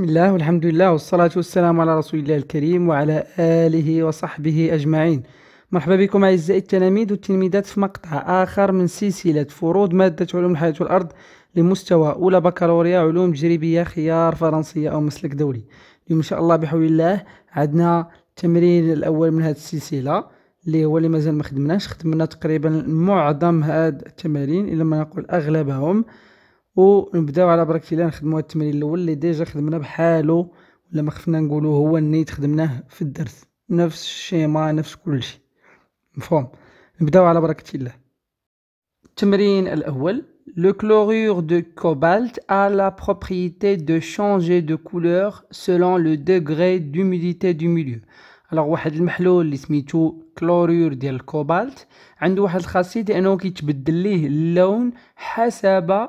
بسم الله والحمد لله والصلاة والسلام على رسول الله الكريم وعلى آله وصحبه أجمعين. مرحبا بكم أعزائي التلاميذ والتلميذات في مقطع آخر من سلسلة فروض مادة علوم الحياة والأرض لمستوى أولى بكالوريا علوم تجريبية خيار فرنسية أو مسلك دولي اليوم إن شاء الله بحول الله عندنا التمرين الأول من هذه السلسلة اللي هو اللي مازال ما خدمناش خدمنا تقريبا معظم هاد التمارين إلا ما نقول أغلبهم. ونبداو على بركة الله نخدمو هاد التمرين الأول اللي déjà خدمنا بحالو ولا ما خفنا نقولو هو النيت خدمناه في الدرس نفس ال schéma نفس كلشي مفهوم نبداو على بركة الله التمرين الأول Le chlorure de cobalt a la propriété de changer de couleur selon le degré d'humidité du milieu. Alors واحد المحلول اللي سميتو chlorure ديال الكوبالت عنده واحد الخاصية إنه كيتبدل ليه اللون حسب.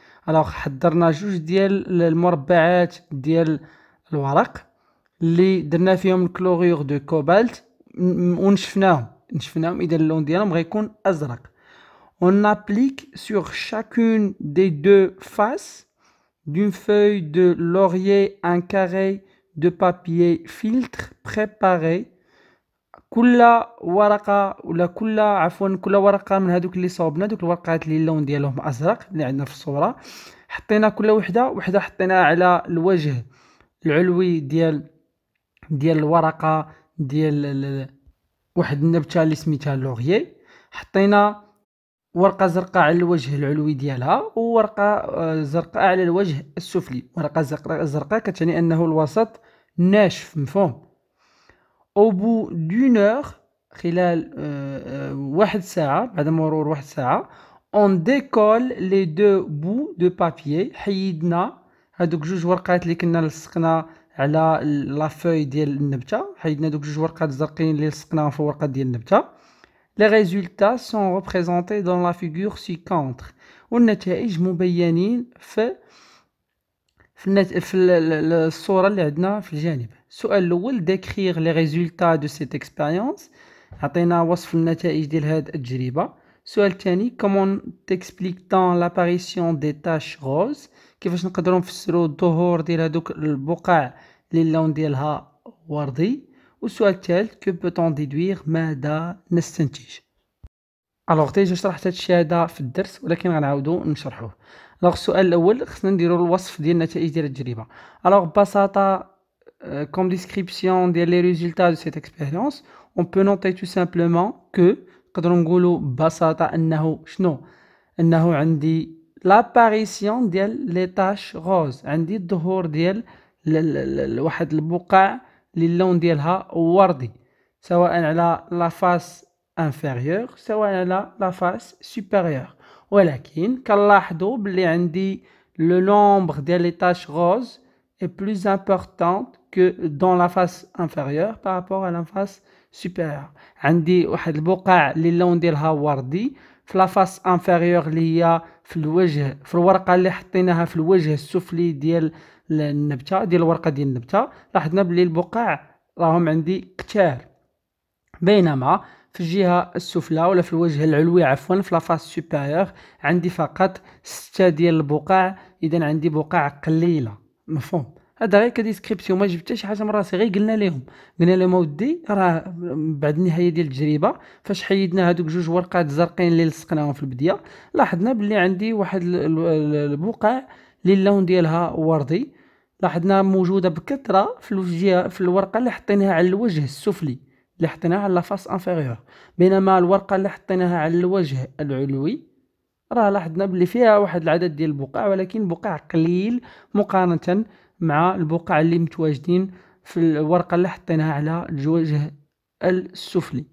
Alors حضرنا جوج ديال المربعات ديال الورق اللي درنا فيهم ال chlorure de cobalt ونشفناهم نشفناهم اذا اللون ديالهم غيكون ازرق on applique sur chacune des deux faces d'une feuille de laurier un carré de papier filtre préparé كل ورقة ولا كل عفوا كل ورقة من هذوك اللي صوبنا دوك الورقات اللي اللون ديالهم أزرق اللي عندنا في الصورة. حطينا كل وحدة وحدة حطيناها على الوجه العلوي ديال ديال الورقة ديال واحد النبتة اللي سميتها laurier. حطينا ورقة زرقاء على الوجه العلوي ديالها وورقة آه، زرقاء على الوجه السفلي. ورقة زرقاء كتعني أنه الوسط ناشف مفهوم؟ au bout d'une heure خلال آه، آه، واحد ساعة بعد مرور واحد ساعة on décolle les deux bouts de papier حيدنا هادوك جوج ورقات اللي كنا لصقنا على la feuille ديال النبتة حيدنا دوك جوج ورقات زرقين اللي لصقناهم في الورقة ديال النبتة Les résultats sont représentés dans la figure ci-contre والنتائج مبينين في في, النت... في الصورة اللي عندنا في الجانب السؤال الأول décrire les résultats de cette expérience عطينا وصف النتائج ديال هاد التجربة. السؤال الثاني comment explique-t-on l'apparition des taches roses كيفاش نقدروا نفسروا الظهور ديال هادوك البقع اللي اللون ديالها وردي؟ والسؤال الثالث que peut-on déduire ماذا نستنتج؟ alors déjà شرحت هادشي هذا في الدرس ولكن غنعاودو نشرحوه. alors السؤال الأول خصنا نديرو الوصف ديال النتائج ديال التجربة. alors ببساطة comme description ديال les résultats de cette expérience on peut noter tout simplement que نقدروا نقولوا ببساطه انه شنو انه عندي l'apparition ديال les taches roses عندي الظهور ديال واحد البقع اللي اللون ديالها وردي سواء على la face inférieure سواء على la face supérieure ولكن كنلاحظوا بلي عندي le nombre ديال les taches roses est plus importante que dans la face inférieure par rapport à la face supérieure. عندي واحد البقع اللي اللون ديالها وردي. في la face inférieure اللي هي في الوجه في الورقة اللي حطيناها في الوجه السفلي ديال النبتة ديال الورقة ديال النبتة. لاحظنا بلي البقع راهم عندي كتار. بينما في الجهة السفلى ولا في الوجه العلوي عفوا في la face supérieure عندي فقط ستة ديال البقع. اذا عندي بقع قليلة. مفهوم. هذا غير ك description ما جبت شي حاجة من راسي غير قلنا لهم قلنا لهم أودي راه بعد النهاية ديال التجربة فاش حيدنا هذوك جوج ورقات زرقين اللي لصقناهم في البديه لاحظنا بلي عندي واحد البقع اللي اللون ديالها وردي. لاحظنا موجودة بكثرة في الوجه في الورقة اللي حطيناها على الوجه السفلي اللي حطيناها على la face inférieure بينما الورقة اللي حطيناها على الوجه العلوي راه لاحظنا بلي فيها واحد العدد ديال البقع ولكن بقع قليل مقارنة مع البقع اللي متواجدين في الورقة اللي حطيناها على الوجه السفلي.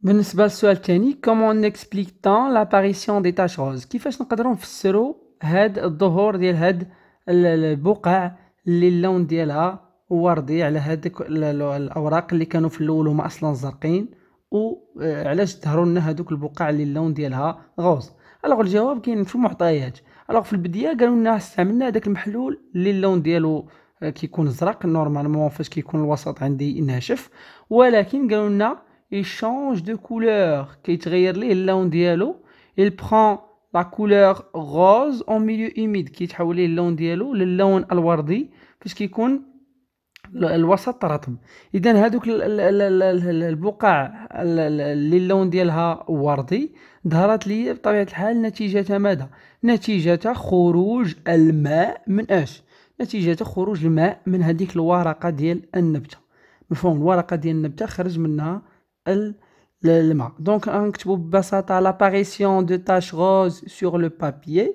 بالنسبة للسؤال الثاني comment explique-t-on l'apparition des taches roses كيفاش نقدروا نفسروا هاد الظهور ديال هاد البقع اللي اللون ديالها وردي على هذوك الأوراق اللي كانوا في الأول هما أصلا زرقين؟ وعلاش آه، ظهروا لنا هذوك البقع اللي اللون ديالها rose؟ alors الجواب كاين في المعطيات alors في البداية قالوا لنا استعملنا هذاك المحلول اللي اللون ديالو آه، كيكون زرق normalement فاش كيكون الوسط عندي ناشف. ولكن قالوا لنا il change de couleur كيتغير ليه اللون ديالو. Il prend la couleur rose en milieu humide. كيتحول ليه اللون ديالو للون الوردي. فاش كيكون الوسط رطب اذا هذوك البقع اللي اللون ديالها وردي ظهرت لي بطبيعة الحال نتيجه ماذا؟ نتيجه خروج الماء من أش؟ نتيجه خروج الماء من هذيك الورقة ديال النبتة. مفهوم؟ الورقة ديال النبتة خرج منها الماء. donc نكتبوا ببساطة l'apparition de taches roses sur le papier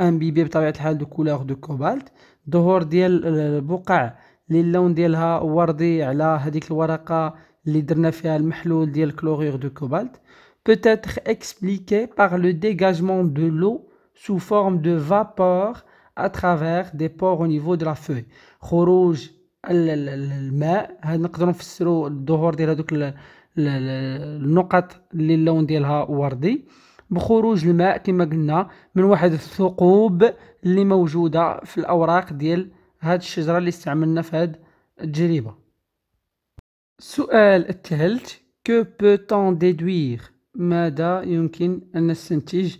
imbibé بطبيعة الحال de chlorure de cobalt ظهور ديال البقع اللي اللون ديالها وردي على هذيك الورقة اللي درنا فيها المحلول ديال chlorure de cobalt. Peut être expliqué par le dégagement de l'eau sous forme de vapeur à travers des pores au niveau de la feuille. خروج الماء هذا نقدروا نفسروا الظهور ديال هذوك النقط اللي اللون ديالها وردي. بخروج الماء كما قلنا من واحد الثقوب اللي موجودة في الأوراق ديال هاد الشجرة اللي استعملنا في هاد التجربة. السؤال الثالث que peut-on déduire ماذا يمكن أن نستنتج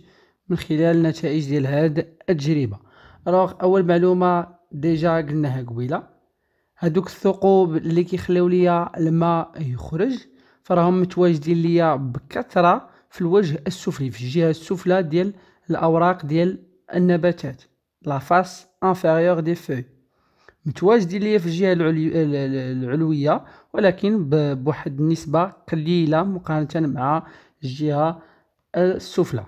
من خلال النتائج ديال هاد التجربة؟ alors أول معلومة déjà قلناها قبيلة. هادوك الثقوب اللي كيخليو ليا الماء يخرج فراهم متواجدين ليا بكثرة في الوجه السفلي في الجهة السفلى ديال الأوراق ديال النباتات la face inférieure des feuilles متواجدين ليا في الجهة العلوية ولكن بواحد النسبة قليلة مقارنة مع الجهة السفلى.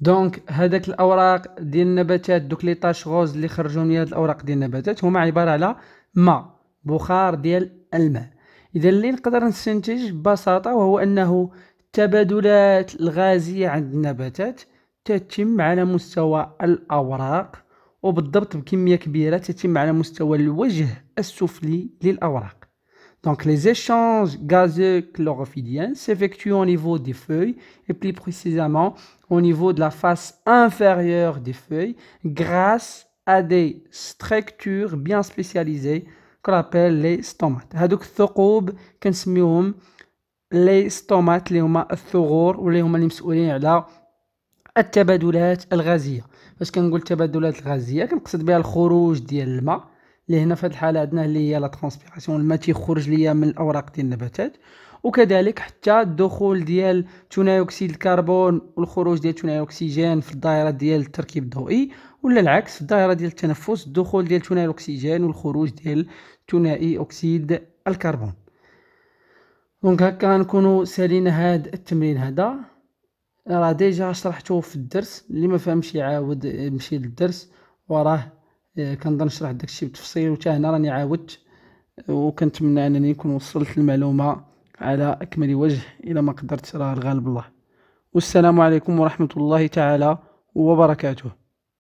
donc هذاك الأوراق ديال النباتات دوك les taches roses اللي خرجوا من هاد الأوراق ديال النباتات هما عبارة على ماء بخار ديال الماء. إذا اللي نقدر نستنتج ببساطة وهو أنه التبادلات الغازية عند النباتات تتم على مستوى الأوراق وبالضبط بكمية كبيرة تتم على مستوى الوجه السفلي للأوراق Donc les échanges gazeux chlorophylliens s'effectuent au niveau des feuilles et plus précisément au niveau de la face inférieure des feuilles grâce à des structures bien spécialisées qu'on appelle les stomates. هذوك الثقوب كنسميوهم les stomates اللي هما الثغور واللي هما اللي مسؤولين على التبادلات الغازية فاش كنقول التبادلات الغازية كنقصد بها الخروج ديال الماء اللي هنا في هذه الحالة عندنا اللي هي لا ترانسبيراسيون الماء تيخرج ليا من الأوراق ديال النباتات. وكذلك حتى الدخول ديال ثاني أكسيد الكربون والخروج ديال ثاني الاكسجين في الدائرة ديال التركيب الضوئي ولا العكس في الدائرة ديال التنفس الدخول ديال ثاني الاكسجين والخروج ديال ثنائي أكسيد الكربون. donc هكا نكونوا سالينا هذا التمرين هذا. راه déjà شرحته في الدرس اللي ما فهمش يعاود يمشي للدرس وراه آه، كنظن شرح داكشي بتفصيل وتا هنا راني عاودت وكنتمنى أنني نكون وصلت المعلومة على أكمل وجه إلى ما قدرت راه الغالب الله. والسلام عليكم ورحمة الله تعالى وبركاته.